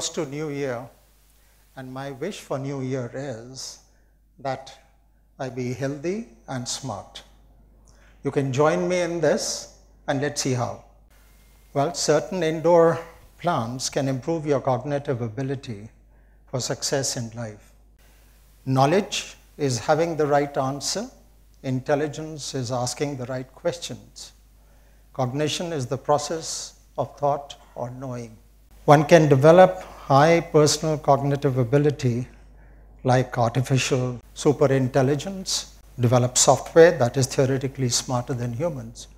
close to New Year, and my wish for New Year is that I be healthy and smart. You can join me in this, and let's see how. Well, certain indoor plants can improve your cognitive ability for success in life. Knowledge is having the right answer, intelligence is asking the right questions. Cognition is the process of thought or knowing. One can develop high personal cognitive ability like artificial superintelligence, develop software that is theoretically smarter than humans.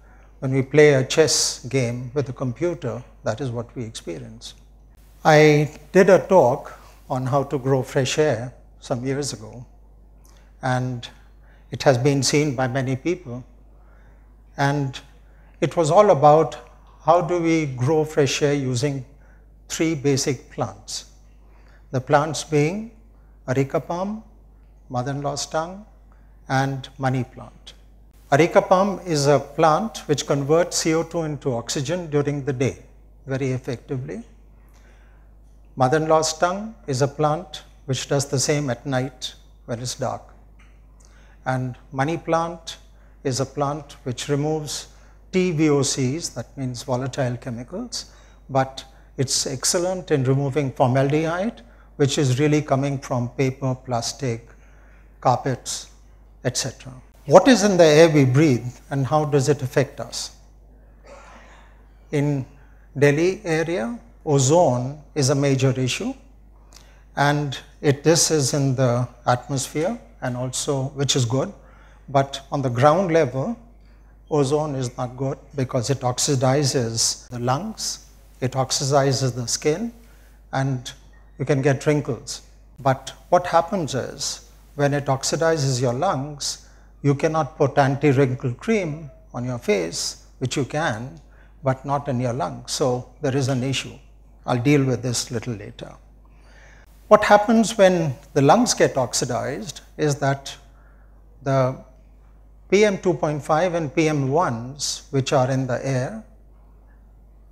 When we play a chess game with a computer, that is what we experience. I did a talk on how to grow fresh air some years ago, and it has been seen by many people. And it was all about how do we grow fresh air using three basic plants. The plants being areca palm, mother-in-law's tongue, and money plant. Areca palm is a plant which converts CO2 into oxygen during the day very effectively. Mother-in-law's tongue is a plant which does the same at night when it's dark. And money plant is a plant which removes TVOCs, that means volatile chemicals, but it's excellent in removing formaldehyde, which is really coming from paper, plastic, carpets, etc. What is in the air we breathe and how does it affect us? In Delhi area, ozone is a major issue and it, this is in the atmosphere and also which is good but on the ground level ozone is not good because it oxidizes the lungs it oxidizes the skin and you can get wrinkles but what happens is when it oxidizes your lungs you cannot put anti-wrinkle cream on your face which you can but not in your lungs. So there is an issue. I'll deal with this little later. What happens when the lungs get oxidized is that the PM2.5 and PM1s, which are in the air,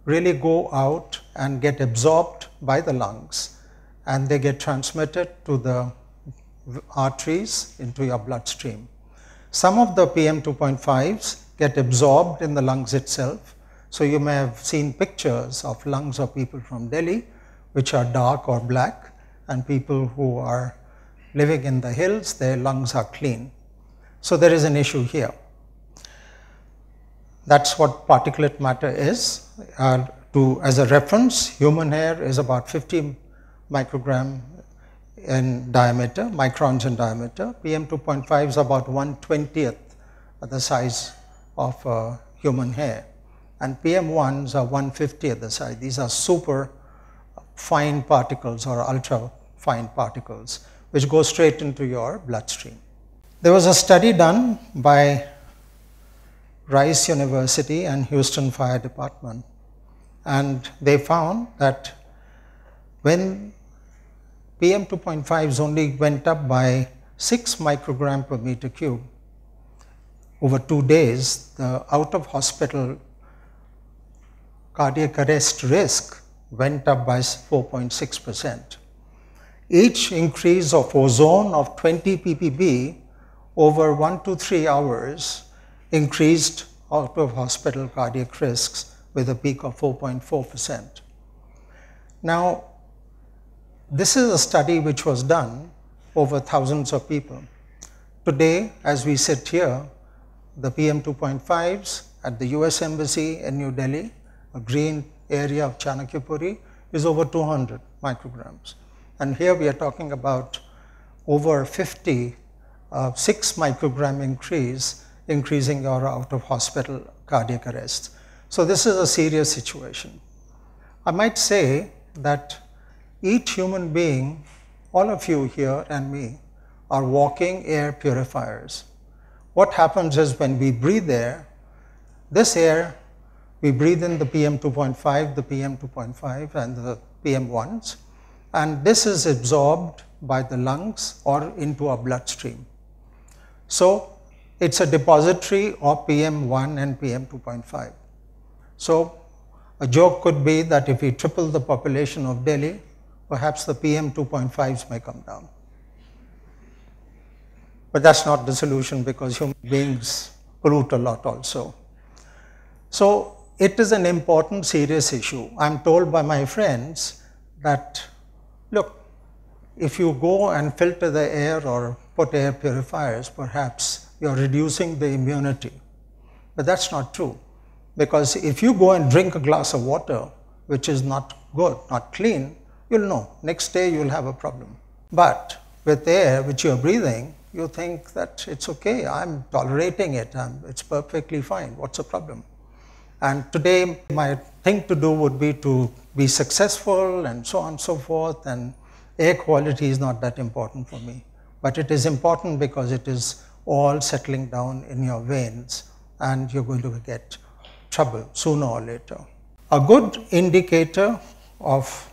really go out and get absorbed by the lungs and they get transmitted to the arteries into your bloodstream. Some of the PM2.5s get absorbed in the lungs itself so you may have seen pictures of lungs of people from Delhi, which are dark or black, and people who are living in the hills, their lungs are clean. So there is an issue here. That's what particulate matter is. Uh, to, as a reference, human hair is about 50 microgram in diameter, microns in diameter. PM2.5 is about 1 20th the size of uh, human hair and PM1s are 150 at the size. These are super fine particles or ultra fine particles which go straight into your bloodstream. There was a study done by Rice University and Houston Fire Department and they found that when PM 2.5s only went up by 6 microgram per meter cube over two days, the out of hospital cardiac arrest risk went up by 4.6%. Each increase of ozone of 20 ppb over 1 to 3 hours increased out of hospital cardiac risks with a peak of 4.4%. Now, this is a study which was done over thousands of people. Today, as we sit here, the PM2.5s at the US Embassy in New Delhi a green area of Chanakyapuri is over 200 micrograms. And here we are talking about over 50, uh, 6 microgram increase, increasing your out of hospital cardiac arrest. So this is a serious situation. I might say that each human being, all of you here and me, are walking air purifiers. What happens is when we breathe air, this air we breathe in the PM 2.5, the PM 2.5 and the PM1s and this is absorbed by the lungs or into our bloodstream. So it's a depository of PM1 and PM 2.5. So a joke could be that if we triple the population of Delhi, perhaps the PM 2.5s may come down. But that's not the solution because human beings pollute a lot also. So it is an important, serious issue. I'm told by my friends that, look, if you go and filter the air or put air purifiers, perhaps you're reducing the immunity. But that's not true. Because if you go and drink a glass of water, which is not good, not clean, you'll know. Next day you'll have a problem. But with air which you're breathing, you think that it's okay, I'm tolerating it, I'm, it's perfectly fine, what's the problem? And today, my thing to do would be to be successful and so on and so forth. And air quality is not that important for me. But it is important because it is all settling down in your veins and you're going to get trouble sooner or later. A good indicator of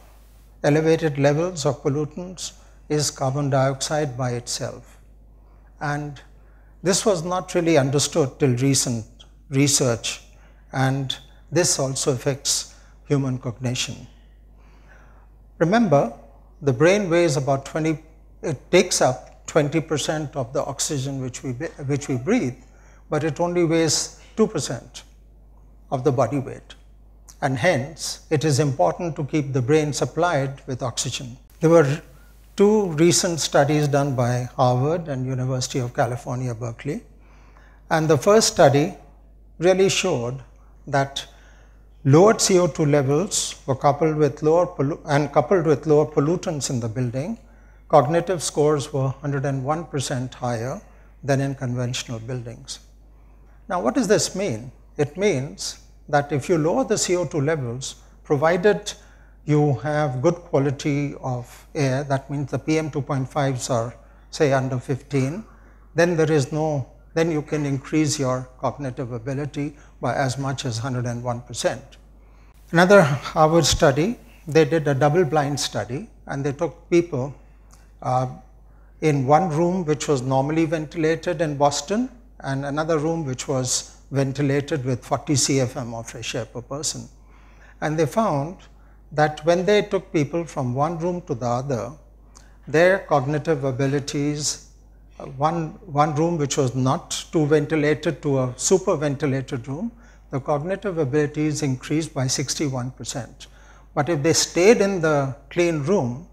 elevated levels of pollutants is carbon dioxide by itself. And this was not really understood till recent research and this also affects human cognition. Remember, the brain weighs about 20, it takes up 20% of the oxygen which we, which we breathe, but it only weighs 2% of the body weight. And hence, it is important to keep the brain supplied with oxygen. There were two recent studies done by Harvard and University of California, Berkeley. And the first study really showed that lower CO2 levels were coupled with lower and coupled with lower pollutants in the building, cognitive scores were 101% higher than in conventional buildings. Now, what does this mean? It means that if you lower the CO2 levels, provided you have good quality of air, that means the PM 2.5s are say under 15, then there is no then you can increase your cognitive ability by as much as 101%. Another Harvard study, they did a double blind study and they took people uh, in one room which was normally ventilated in Boston and another room which was ventilated with 40 CFM of fresh air per person. And they found that when they took people from one room to the other, their cognitive abilities one, one room which was not too ventilated to a super ventilated room, the cognitive abilities increased by 61%. But if they stayed in the clean room,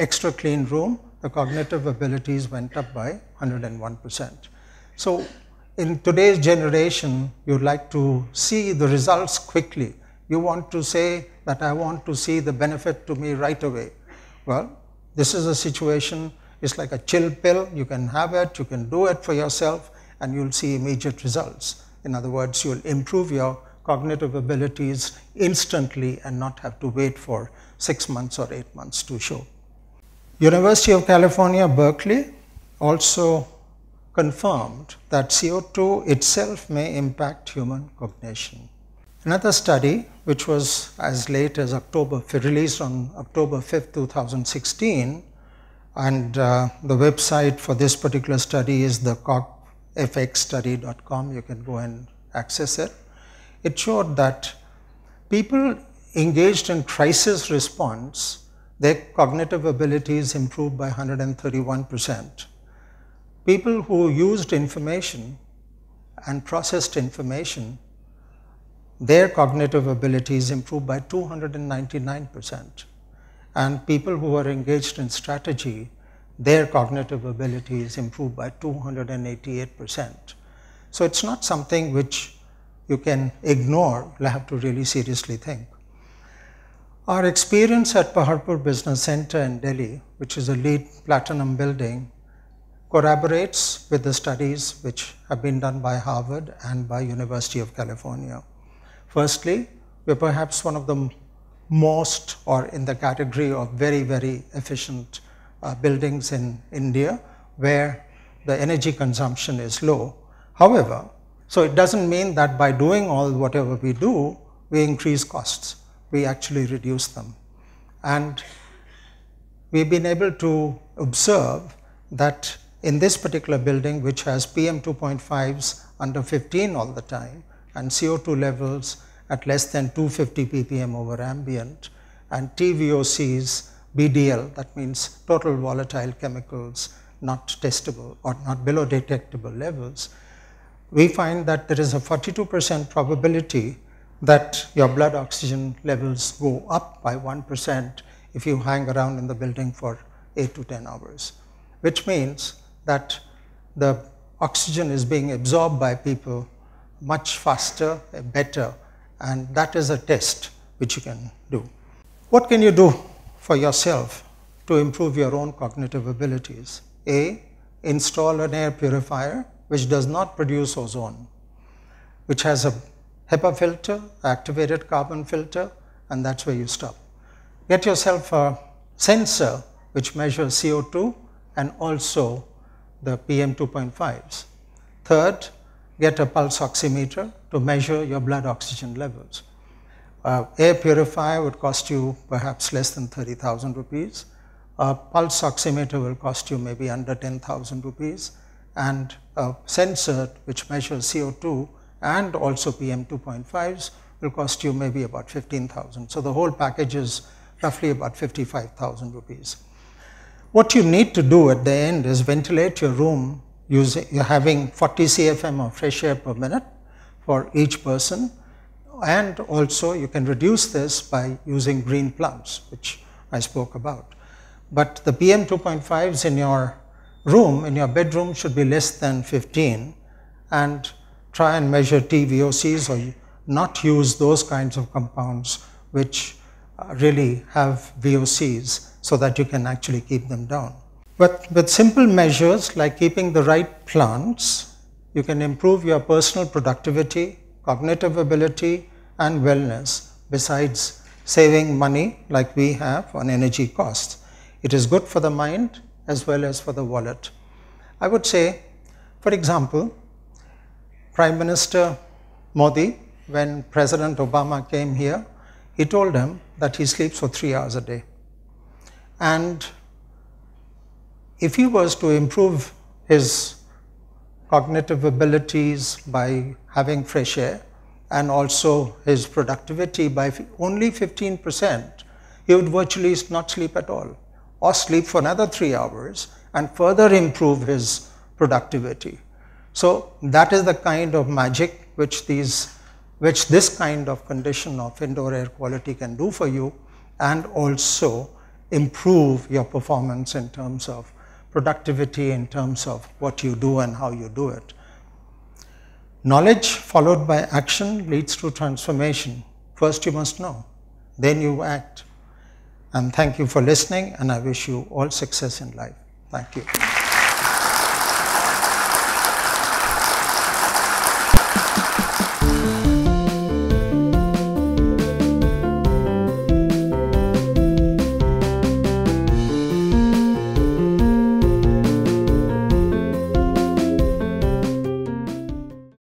extra clean room, the cognitive abilities went up by 101%. So in today's generation, you'd like to see the results quickly. You want to say that I want to see the benefit to me right away. Well, this is a situation it's like a chill pill. You can have it, you can do it for yourself, and you'll see immediate results. In other words, you'll improve your cognitive abilities instantly and not have to wait for six months or eight months to show. University of California, Berkeley also confirmed that CO2 itself may impact human cognition. Another study, which was as late as October, released on October 5, 2016, and uh, the website for this particular study is the cogfxstudy.com. You can go and access it. It showed that people engaged in crisis response, their cognitive abilities improved by 131%. People who used information and processed information, their cognitive abilities improved by 299% and people who were engaged in strategy, their cognitive abilities improved by 288%. So it's not something which you can ignore, you have to really seriously think. Our experience at Paharpur Business Center in Delhi, which is a LEED platinum building, corroborates with the studies which have been done by Harvard and by University of California. Firstly, we're perhaps one of the most or in the category of very, very efficient uh, buildings in India where the energy consumption is low. However, so it doesn't mean that by doing all whatever we do, we increase costs. We actually reduce them. And we've been able to observe that in this particular building, which has PM 2.5s under 15 all the time, and CO2 levels at less than 250 ppm over ambient and TVOCs BDL, that means total volatile chemicals not testable or not below detectable levels, we find that there is a 42% probability that your blood oxygen levels go up by 1% if you hang around in the building for 8 to 10 hours, which means that the oxygen is being absorbed by people much faster, better, and that is a test which you can do. What can you do for yourself to improve your own cognitive abilities? A, install an air purifier which does not produce ozone, which has a HEPA filter, activated carbon filter, and that's where you stop. Get yourself a sensor which measures CO2 and also the PM 2.5s. Third, get a pulse oximeter to measure your blood oxygen levels. Uh, air purifier would cost you perhaps less than 30,000 rupees. A pulse oximeter will cost you maybe under 10,000 rupees. And a sensor which measures CO2 and also PM 2.5s will cost you maybe about 15,000. So the whole package is roughly about 55,000 rupees. What you need to do at the end is ventilate your room using, you're having 40 CFM of fresh air per minute for each person and also you can reduce this by using green plants, which I spoke about. But the PM 2.5s in your room, in your bedroom, should be less than 15, and try and measure TVOCs or not use those kinds of compounds which uh, really have VOCs so that you can actually keep them down. But with simple measures like keeping the right plants, you can improve your personal productivity, cognitive ability, and wellness besides saving money like we have on energy costs. It is good for the mind as well as for the wallet. I would say, for example, Prime Minister Modi, when President Obama came here, he told him that he sleeps for three hours a day. And if he was to improve his cognitive abilities by having fresh air and also his productivity by only 15%, he would virtually not sleep at all or sleep for another three hours and further improve his productivity. So that is the kind of magic which these which this kind of condition of indoor air quality can do for you and also improve your performance in terms of productivity in terms of what you do and how you do it. Knowledge followed by action leads to transformation. First you must know, then you act. And thank you for listening and I wish you all success in life. Thank you.